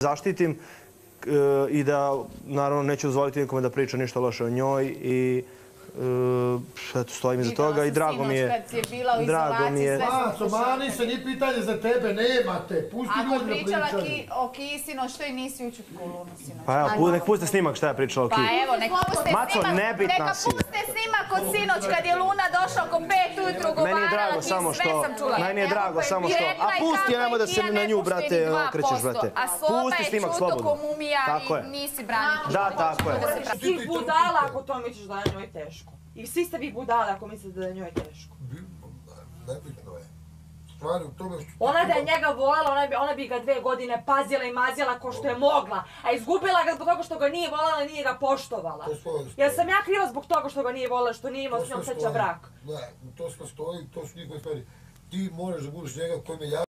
zaštitim e, i da, naravno, neću dozvoliti nikome da priča ništa loše o njoj i e, eto, stojim iza toga i drago mi je. Kad si bila u drago mi izolaciji, je- sve sam Maco, slušala. mani se, nije pitanje za tebe, nemate. Pusti Ako ljudi da pričala pričaju. ki, o Kisino, što i nisi učutkulu ono sinoć? Pa evo, pu- nek puste snimak šta je pričala o Pa Ki. evo, neka puste Maco, snimak, nebitna neka si. puste snimak od sinoć kad je Luna došla oko pet ujutru Meni je drago ti, samo što, meni je drago samo što, a pusti, nemoj da se na nju, brate, 2%, okrećeš, brate. A Pusti je snimak čuto slobodno. ko mumija Tako je. i nisi branitelj. Da, tako je. Svi budala ako to misliš da je njoj teško. I svi ste vi budala ako mislite da je njoj teško. Stvari u tome što... Ona da je njega voljela, ona bi, ona bi ga dve godine pazila i mazila ko što je mogla. A izgubila ga zbog toga što ga nije voljela, nije ga poštovala. To stoji. Ja sam ja kriva zbog toga što ga nije voljela, što nije imao s njom sreća stoji. brak. Da, to sve stoji, to su njihove stvari. Ti moraš da budeš njega kojim je